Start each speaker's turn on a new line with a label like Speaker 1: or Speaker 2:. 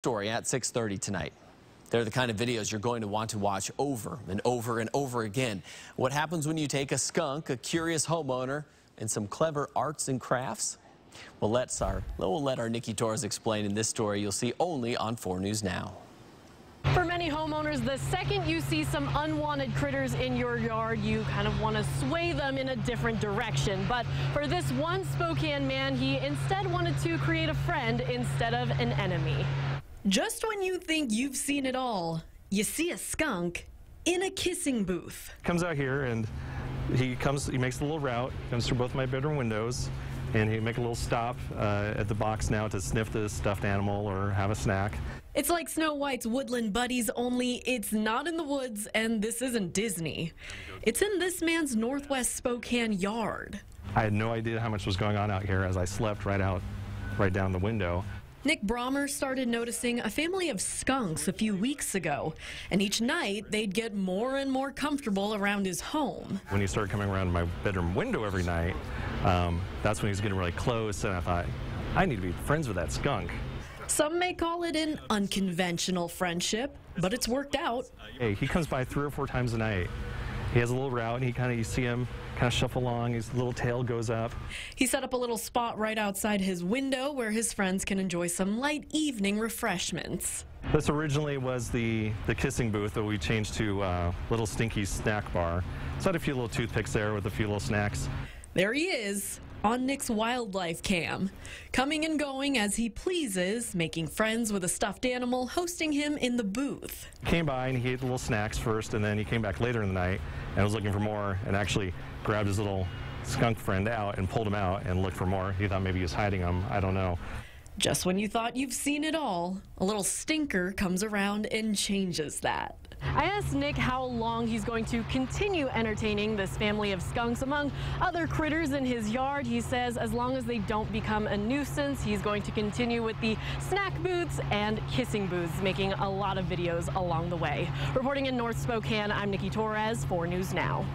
Speaker 1: story at 6.30 tonight. They're the kind of videos you're going to want to watch over and over and over again. What happens when you take a skunk, a curious homeowner, and some clever arts and crafts? Well, let's our, we'll let our Nikki Torres explain in this story you'll see only on 4 News Now.
Speaker 2: For many homeowners, the second you see some unwanted critters in your yard, you kind of want to sway them in a different direction. But for this one Spokane man, he instead wanted to create a friend instead of an enemy.
Speaker 3: Just when you think you've seen it all, you see a skunk in a kissing booth.
Speaker 4: Comes out here and he comes, he makes a little route, comes through both my bedroom windows, and he make a little stop uh, at the box now to sniff the stuffed animal or have a snack.
Speaker 3: It's like Snow White's woodland buddies, only it's not in the woods and this isn't Disney. It's in this man's Northwest Spokane yard.
Speaker 4: I had no idea how much was going on out here as I slept right out, right down the window.
Speaker 3: Nick Brommer started noticing a family of skunks a few weeks ago, and each night they'd get more and more comfortable around his home.
Speaker 4: When he started coming around my bedroom window every night, um, that's when he was getting really close, and I thought, I need to be friends with that skunk.
Speaker 3: Some may call it an unconventional friendship, but it's worked out.
Speaker 4: Hey, he comes by three or four times a night. He has a little route, and he kind of, you see him kind of shuffle along, his little tail goes up.
Speaker 3: He set up a little spot right outside his window where his friends can enjoy some light evening refreshments.
Speaker 4: This originally was the, the kissing booth that we changed to uh, Little Stinky Snack Bar. So I had a few little toothpicks there with a few little snacks.
Speaker 3: There he is, on Nick's wildlife cam, coming and going as he pleases, making friends with a stuffed animal, hosting him in the booth.
Speaker 4: Came by and he ate the little snacks first, and then he came back later in the night and was looking for more and actually grabbed his little skunk friend out and pulled him out and looked for more. He thought maybe he was hiding him. I don't know.
Speaker 3: Just when you thought you've seen it all, a little stinker comes around and changes that.
Speaker 2: I asked Nick how long he's going to continue entertaining this family of skunks among other critters in his yard. He says as long as they don't become a nuisance, he's going to continue with the snack booths and kissing booths, making a lot of videos along the way. Reporting in North Spokane, I'm Nikki Torres for News Now.